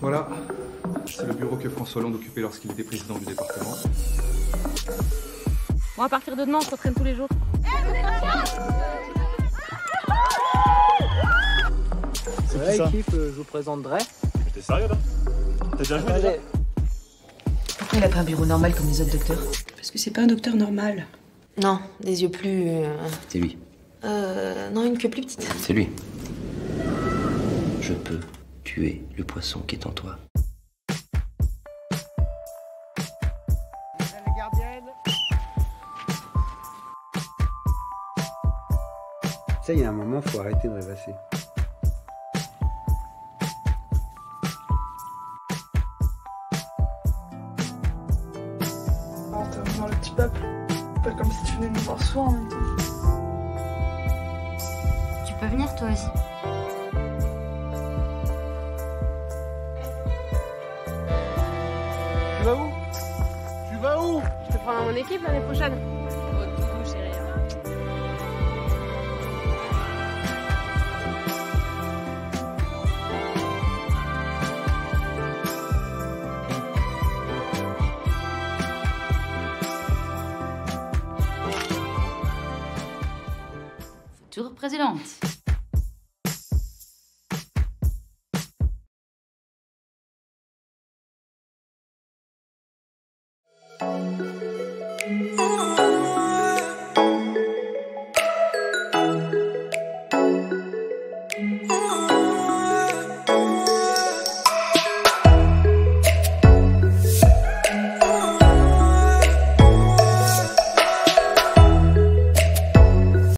Voilà, c'est le bureau que François Hollande occupait lorsqu'il était président du département. Bon, à partir de demain, on se retraîne tous les jours. C'est vrai, équipe, euh, je vous présente t'es sérieux là? T'as déjà joué déjà? Pourquoi il a pas un bureau normal comme les autres docteurs Parce que c'est pas un docteur normal. Non, des yeux plus. euh, C'est lui. euh, non, une queue plus petite. C'est lui. Je peux tuer le poisson qui est en toi. Ça, il y a un moment, faut arrêter de rêvasser. Le petit peuple. Pas comme si tu venais nous voir souvent en même temps. Tu peux venir toi aussi. tu vas où? Tu vas où? Je te prends dans mon équipe l'année prochaine. Future présidente.